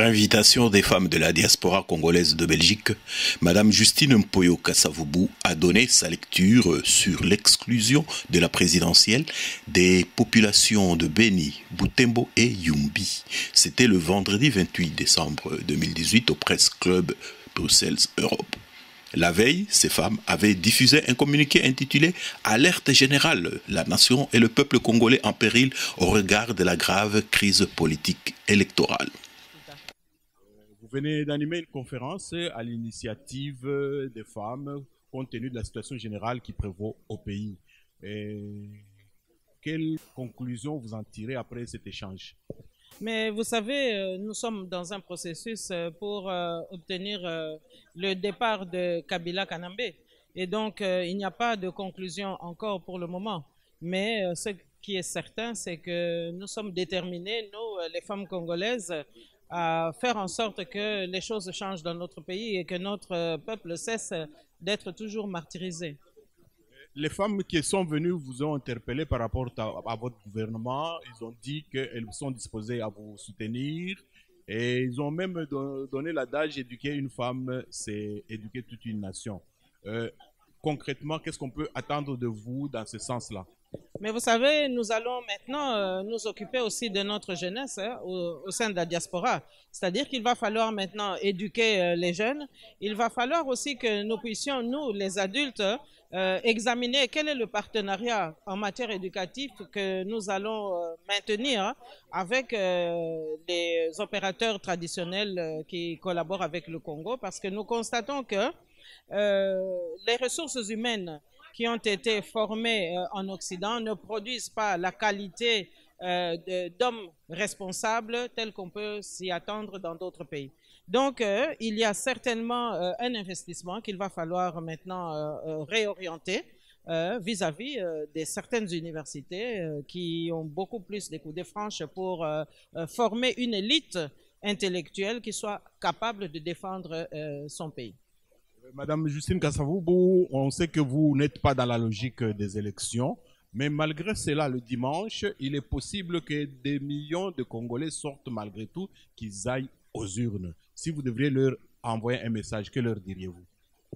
Sur invitation des femmes de la diaspora congolaise de Belgique, Madame Justine Mpoyo Kassavoubou a donné sa lecture sur l'exclusion de la présidentielle des populations de Beni, Butembo et Yumbi. C'était le vendredi 28 décembre 2018 au Presse Club Bruxelles Europe. La veille, ces femmes avaient diffusé un communiqué intitulé Alerte générale, la nation et le peuple congolais en péril au regard de la grave crise politique électorale venez d'animer une conférence à l'initiative des femmes compte tenu de la situation générale qui prévaut au pays. Et quelles conclusions vous en tirez après cet échange? Mais vous savez, euh, nous sommes dans un processus euh, pour euh, obtenir le départ de Kabila Kanambe. Et donc, il n'y a pas de conclusion encore pour le moment. Mais ce qui est certain, c'est que nous sommes déterminés, nous, les femmes congolaises, à faire en sorte que les choses changent dans notre pays et que notre peuple cesse d'être toujours martyrisé. Les femmes qui sont venues vous ont interpellé par rapport à, votre gouvernement. Ils ont dit qu'elles sont disposées à vous soutenir. Et ils ont même donné l'adage éduquer une femme, c'est éduquer toute une nation. Euh, concrètement, qu'est-ce qu'on peut attendre de vous dans ce sens-là? Mais vous savez, nous allons maintenant euh, nous occuper aussi de notre jeunesse hein, au, sein de la diaspora. C'est-à-dire qu'il va falloir maintenant éduquer euh, les jeunes. Il va falloir aussi que nous puissions, nous, les adultes, euh, examiner quel est le partenariat en matière éducative que nous allons maintenir avec les opérateurs traditionnels qui collaborent avec le Congo parce que nous constatons que les ressources humaines qui ont été formés euh, en Occident ne produisent pas la qualité euh, d'hommes responsables tels qu'on peut s'y attendre dans d'autres pays. Donc, euh, il y a certainement un investissement qu'il va falloir maintenant réorienter vis-à-vis de certaines universités qui ont beaucoup plus des coups de franche pour former une élite intellectuelle qui soit capable de défendre son pays. Madame Justine Kassavoubou, on sait que vous n'êtes pas dans la logique des élections, mais malgré cela, le dimanche, il est possible que des millions de Congolais sortent malgré tout, qu'ils aillent aux urnes. Si vous devriez leur envoyer un message, que leur diriez-vous?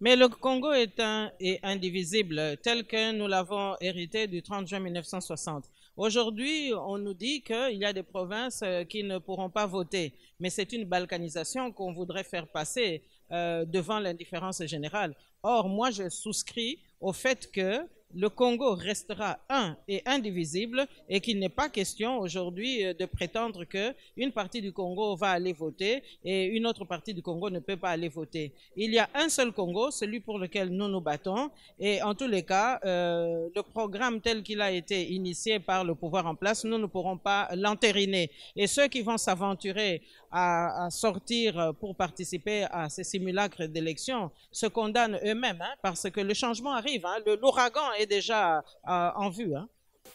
Mais le Congo est, un, indivisible, tel que nous l'avons hérité du 30 juin 1960. Aujourd'hui, on nous dit qu'il y a des provinces qui ne pourront pas voter, mais c'est une balkanisation qu'on voudrait faire passer. Euh, devant l'indifférence générale. Or, moi, je souscris au fait que le Congo restera un et indivisible et qu'il n'est pas question aujourd'hui euh, de prétendre que une partie du Congo va aller voter et une autre partie du Congo ne peut pas aller voter. Il y a un seul Congo, celui pour lequel nous nous battons et en tous les cas, euh, le programme tel qu'il a été initié par le pouvoir en place, nous ne pourrons pas l'entériner. Et ceux qui vont s'aventurer à, sortir pour participer à ces simulacres d'élection se condamnent eux-mêmes hein, parce que le changement arrive. Hein. L'ouragan est déjà euh, en vue. Hein.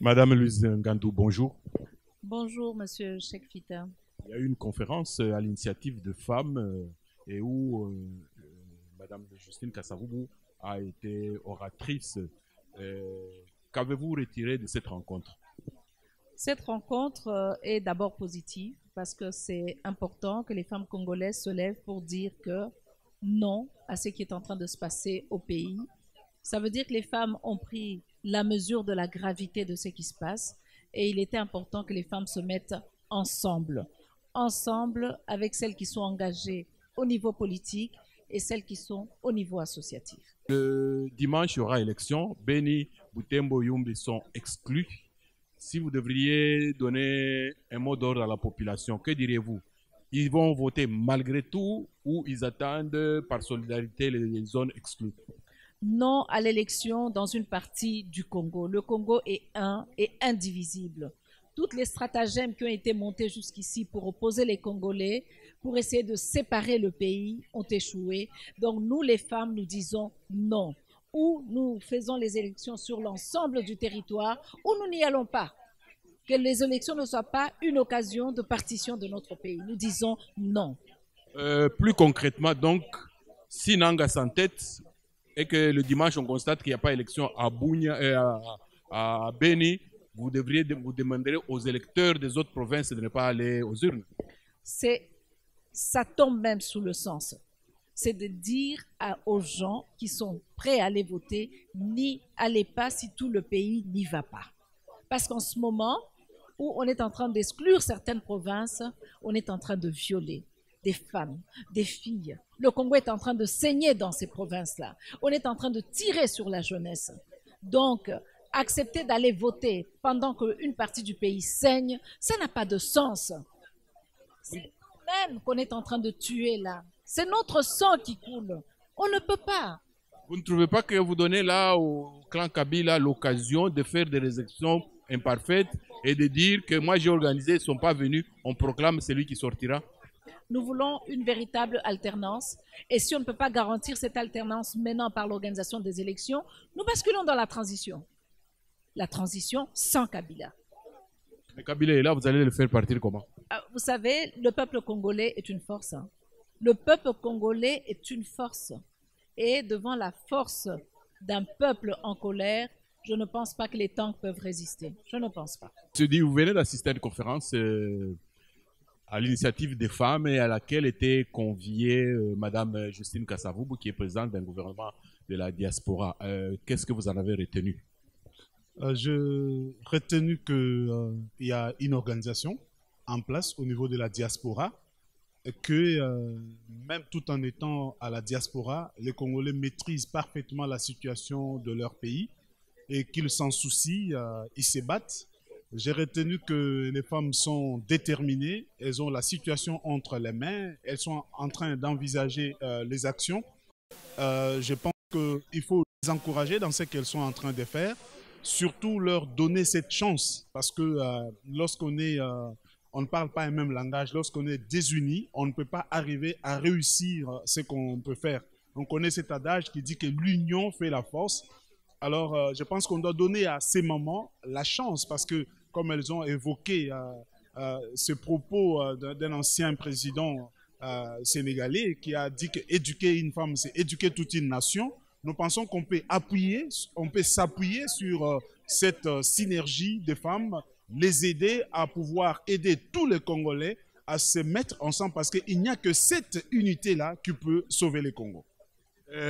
Madame Louise Ngandou, bonjour. Bonjour, monsieur Fita. Il y a eu une conférence euh, à l'initiative de femmes euh, et où Madame Justine Kassavoubou a été oratrice. Qu'avez-vous retiré de cette rencontre? Cette rencontre est d'abord positive parce que c'est important que les femmes congolaises se lèvent pour dire que non à ce qui est en train de se passer au pays ça veut dire que les femmes ont pris la mesure de la gravité de ce qui se passe et il était important que les femmes se mettent ensemble, ensemble avec celles qui sont engagées au niveau politique et celles qui sont au niveau associatif. Le dimanche, il y aura élection. Beni, Butembo, Yumbi sont exclus. Si vous devriez donner un mot d'ordre à la population, que diriez-vous? Ils vont voter malgré tout ou ils attendent par solidarité les zones exclues? Non à l'élection dans une partie du Congo. Le Congo est un et indivisible. Toutes les stratagèmes qui ont été montés jusqu'ici pour opposer les Congolais, pour essayer de séparer le pays, ont échoué. Donc nous, les femmes, nous disons non. Ou nous faisons les élections sur l'ensemble du territoire, ou nous n'y allons pas. Que les élections ne soient pas une occasion de partition de notre pays. Nous disons non. Euh, plus concrètement, donc, si Nanga s'entête, et que le dimanche, on constate qu'il n'y a pas élection à Bounia et à, à Beni, vous devriez vous demander aux électeurs des autres provinces de ne pas aller aux urnes. C'est ça tombe même sous le sens. C'est de dire aux gens qui sont prêts à aller voter, n'y allez pas si tout le pays n'y va pas. Parce qu'en ce moment où on est en train d'exclure certaines provinces, on est en train de violer des femmes, des filles. Le Congo est en train de saigner dans ces provinces-là. On est en train de tirer sur la jeunesse. Donc, accepter d'aller voter pendant qu'une partie du pays saigne, ça n'a pas de sens. C'est même qu'on est en train de tuer là. C'est notre sang qui coule. On ne peut pas. Vous ne trouvez pas que vous donnez là au clan Kabila l'occasion de faire des élections imparfaites et de dire que moi j'ai organisé, ils ne sont pas venus, on proclame celui qui sortira? Nous voulons une véritable alternance. Et si on ne peut pas garantir cette alternance maintenant par l'organisation des élections, nous basculons dans la transition. La transition sans Kabila. Mais Kabila est là, vous allez le faire partir comment? Ah, Vous savez, le peuple congolais est une force. Hein. Le peuple congolais est une force. Et devant la force d'un peuple en colère, je ne pense pas que les tanks peuvent résister. Je ne pense pas. Je dis, vous venez d'assister à une conférence euh, à l'initiative des femmes et à laquelle était conviée euh, Madame Justine Kassavoubou, qui est présidente d'un gouvernement de la diaspora. Euh, qu'est-ce que vous en avez retenu? Euh, Je retenu qu'il y a une organisation en place au niveau de la diaspora que même tout en étant à la diaspora, les Congolais maîtrisent parfaitement la situation de leur pays et qu'ils s'en soucient, ils se battent j'ai retenu que les femmes sont déterminées, elles ont la situation entre les mains, elles sont en train d'envisager euh, les actions. Euh, je pense qu'il faut les encourager dans ce qu'elles sont en train de faire, surtout leur donner cette chance, parce que euh, lorsqu'on est, on ne parle pas un même langage, lorsqu'on est désunis, on ne peut pas arriver à réussir ce qu'on peut faire. On connaît cet adage qui dit que l'union fait la force. Alors, je pense qu'on doit donner à ces moments la chance, parce que comme elles ont évoqué euh, euh, ce propos euh, d'un ancien président sénégalais qui a dit qu'éduquer une femme, c'est éduquer toute une nation. Nous pensons qu'on peut appuyer, on peut s'appuyer sur cette synergie des femmes, les aider à pouvoir aider tous les Congolais à se mettre ensemble parce qu'il n'y a que cette unité-là qui peut sauver les Congos.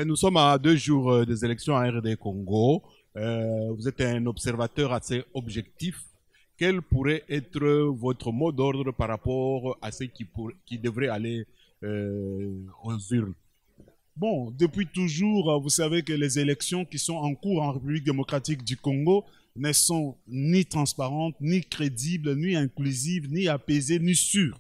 Nous sommes à deux jours des élections en RD Congo. vous êtes un observateur assez objectif quel pourrait être votre mot d'ordre par rapport à ce qui, pour, qui devrait aller euh, aux urnes? Bon, depuis toujours, vous savez que les élections qui sont en cours en République démocratique du Congo ne sont ni transparentes, ni crédibles, ni inclusives, ni apaisées, ni sûres.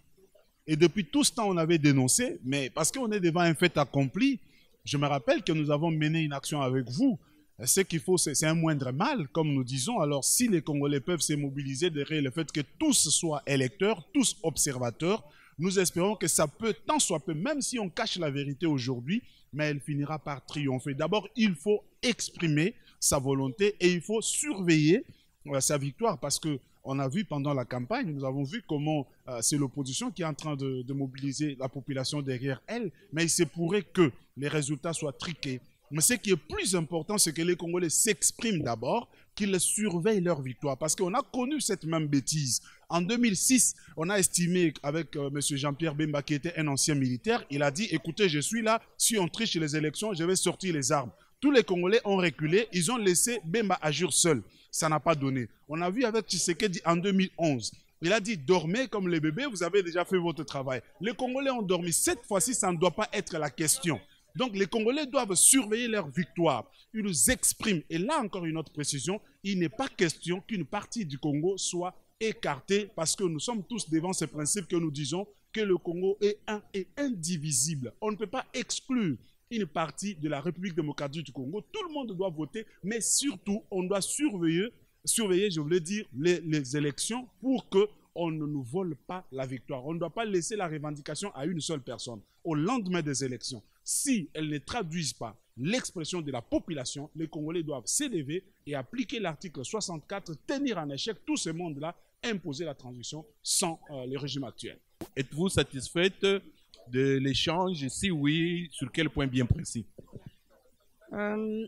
Et depuis tout ce temps, on avait dénoncé, mais parce qu'on est devant un fait accompli, je me rappelle que nous avons mené une action avec vous ce qu'il faut, c'est un moindre mal, comme nous disons. Alors, si les Congolais peuvent se mobiliser derrière le fait que tous soient électeurs, tous observateurs, nous espérons que ça peut, tant soit peu, même si on cache la vérité aujourd'hui, mais elle finira par triompher. D'abord, il faut exprimer sa volonté et il faut surveiller euh, sa victoire parce que on a vu pendant la campagne, nous avons vu comment euh, c'est l'opposition qui est en train de, mobiliser la population derrière elle, mais il se pourrait que les résultats soient triqués, mais ce qui est plus important, c'est que les Congolais s'expriment d'abord, qu'ils surveillent leur victoire. Parce qu'on a connu cette même bêtise. En 2006, on a estimé avec euh, M. Jean-Pierre Bemba, qui était un ancien militaire, il a dit, écoutez, je suis là, si on triche les élections, je vais sortir les armes. Tous les Congolais ont reculé, ils ont laissé Bemba agir seul. Ça n'a pas donné. On a vu avec Tshisekedi en 2011. Il a dit, dormez comme les bébés, vous avez déjà fait votre travail. Les Congolais ont dormi. Cette fois-ci, ça ne doit pas être la question. Donc les Congolais doivent surveiller leur victoire. Ils nous expriment. Et là encore une autre précision, il n'est pas question qu'une partie du Congo soit écartée parce que nous sommes tous devant ce principe que nous disons que le Congo est un et indivisible. On ne peut pas exclure une partie de la République démocratique du Congo. Tout le monde doit voter, mais surtout, on doit surveiller, surveiller je voulais dire, les, élections pour que on ne nous vole pas la victoire. On ne doit pas laisser la revendication à une seule personne. Au lendemain des élections, si elles ne traduisent pas l'expression de la population, les Congolais doivent s'élever et appliquer l'article 64, tenir en échec tout ce monde-là, imposer la transition sans euh, le régime actuel. Êtes-vous satisfaite de l'échange Si oui, sur quel point bien précis? Euh,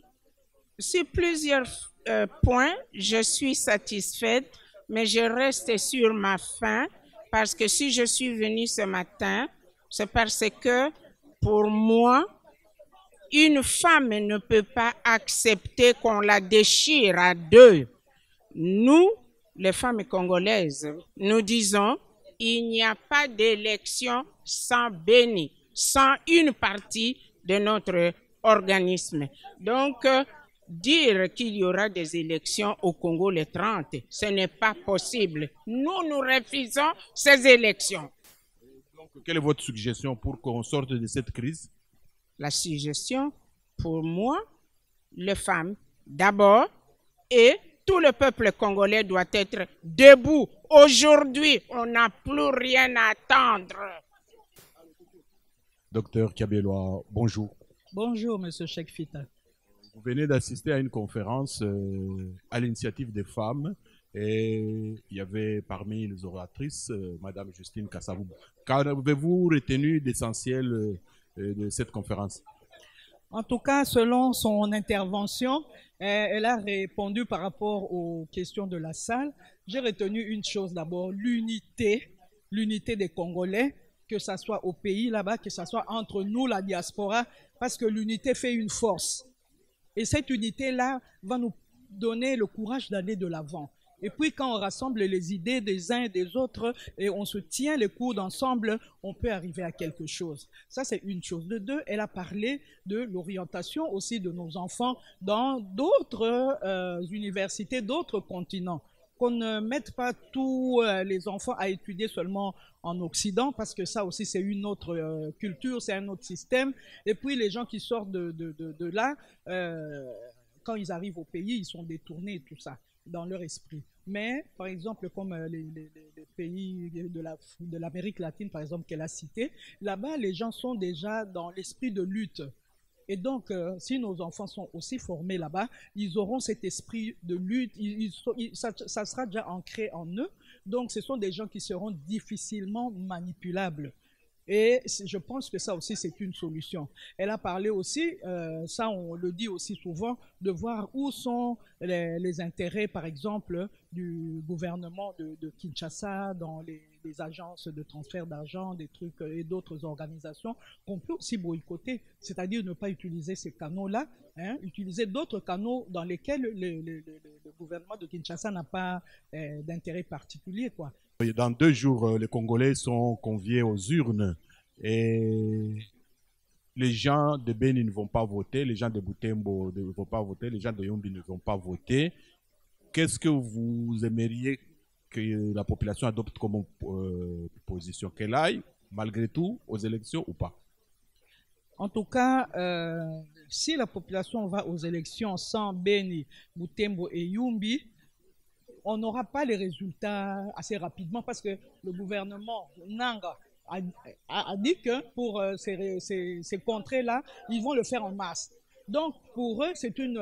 Sur plusieurs euh, points, je suis satisfaite, mais je reste sur ma faim parce que si je suis venue ce matin, C'est parce que pour moi, une femme ne peut pas accepter qu'on la déchire à deux. Nous, les femmes congolaises, nous disons, il n'y a pas d'élection sans béni, sans une partie de notre organisme. Donc, dire qu'il y aura des élections au Congo le 30, ce n'est pas possible. Nous, nous refusons ces élections. Donc, quelle est votre suggestion pour qu'on sorte de cette crise? La suggestion, pour moi, les femmes d'abord et tout le peuple congolais doit être debout. Aujourd'hui, on n'a plus rien à attendre. Docteur Kabeloa, bonjour. Bonjour, Monsieur Fita. Vous venez d'assister à une conférence euh, à l'initiative des femmes et il y avait parmi les oratrices euh, Madame Justine Kassabou. Qu'avez-vous retenu d'essentiel euh, de cette conférence? En tout cas, selon son intervention, elle a répondu par rapport aux questions de la salle. J'ai retenu une chose d'abord, l'unité, l'unité des Congolais, que ce soit au pays là-bas, que ce soit entre nous, la diaspora, parce que l'unité fait une force. Et cette unité-là va nous donner le courage d'aller de l'avant. Et puis quand on rassemble les idées des uns et des autres et on se tient les coudes ensemble, on peut arriver à quelque chose. Ça, c'est une chose. De deux, elle a parlé de l'orientation aussi de nos enfants dans d'autres euh, universités, d'autres continents qu'on ne mette pas tous euh, les enfants à étudier seulement en Occident, parce que ça aussi c'est une autre euh, culture, c'est un autre système. Et puis les gens qui sortent de, de, de, là, quand ils arrivent au pays, ils sont détournés et tout ça dans leur esprit. Mais, par exemple, comme les, les, pays de l'Amérique la, latine, par exemple, qu'elle a cité, là-bas, les gens sont déjà dans l'esprit de lutte. Et donc, euh, si nos enfants sont aussi formés là-bas, ils auront cet esprit de lutte, ça, sera déjà ancré en eux. Donc, ce sont des gens qui seront difficilement manipulables. Et je pense que ça aussi, c'est une solution. Elle a parlé aussi, euh, ça on le dit aussi souvent, de voir où sont les, intérêts, par exemple, du gouvernement de, de Kinshasa dans les, agences de transfert d'argent, des trucs euh, et d'autres organisations qu'on peut aussi boycotter, c'est-à-dire ne pas utiliser ces canaux-là, hein, utiliser d'autres canaux dans lesquels le, gouvernement de Kinshasa n'a pas euh, d'intérêt particulier. Quoi. Dans deux jours, euh, les Congolais sont conviés aux urnes et les gens de Beni ne vont pas voter, les gens de Butembo ne vont pas voter, les gens de Yombi ne vont pas voter. Qu'est-ce que vous aimeriez que la population adopte comme euh, position Qu'elle aille, malgré tout, aux élections ou pas En tout cas, euh, si la population va aux élections sans Beni, Butembo et Yumbi, on n'aura pas les résultats assez rapidement parce que le gouvernement Nanga a, dit que pour euh, ces, ces, contrées-là, ils vont le faire en masse. Donc, pour eux, c'est une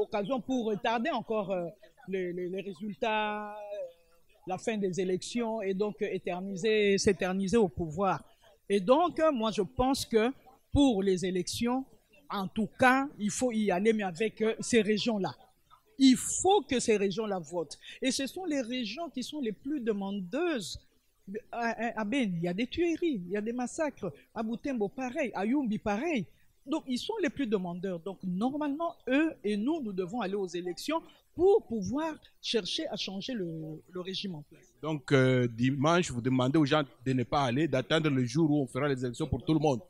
occasion pour retarder encore les, résultats, la fin des élections et donc éterniser, s'éterniser au pouvoir. Et donc, moi, je pense que pour les élections, en tout cas, il faut y aller, mais avec ces régions-là. Il faut que ces régions-là votent. Et ce sont les régions qui sont les plus demandeuses. À, Ben, il y a des tueries, il y a des massacres. À Boutembo, pareil. À Yumbi, pareil. Donc, ils sont les plus demandeurs. Donc, normalement, eux et nous, nous devons aller aux élections pour pouvoir chercher à changer le, régime en place. Donc, euh, dimanche, vous demandez aux gens de ne pas aller, d'attendre le jour où on fera les élections pour tout le monde.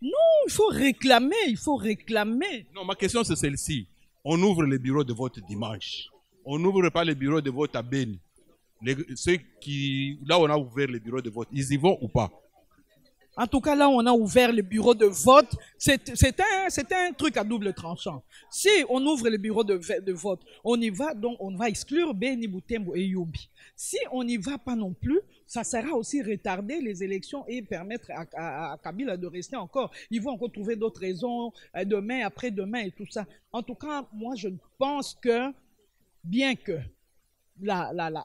Non, il faut réclamer, il faut réclamer. Non, ma question c'est celle-ci on ouvre les bureaux de vote dimanche. On n'ouvre pas les bureaux de vote à Beni. ceux qui, là, on a ouvert les bureaux de vote, ils y vont ou pas? En tout cas, là, on a ouvert les bureaux de vote. C'est un, un truc à double tranchant. Si on ouvre les bureaux de, vote, on y va, donc on va exclure Beni, Boutembo et Yubi. Si on n'y va pas non plus, ça sera aussi retarder les élections et permettre à, Kabila de rester encore. Ils vont encore trouver d'autres raisons demain, après-demain et tout ça. En tout cas, moi, je pense que, bien que la, la, la,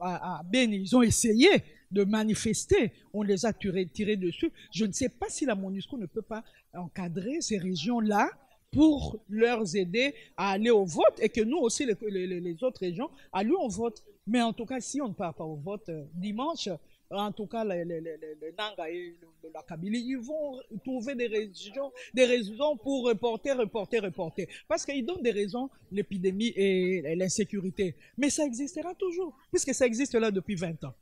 à Ben, ils ont essayé de manifester, on les a tirés, dessus. Je ne sais pas si la MONUSCO ne peut pas encadrer ces régions-là pour leur aider à aller au vote et que nous aussi, les, autres régions, allons au vote. Mais en tout cas, si on ne part pas au vote euh, dimanche, en tout cas les, Nanga et la Kabylie, ils vont trouver des raisons, des raisons pour reporter, reporter, reporter. Parce qu'ils donnent des raisons, l'épidémie et l'insécurité. Mais ça existera toujours, puisque ça existe là depuis 20 ans.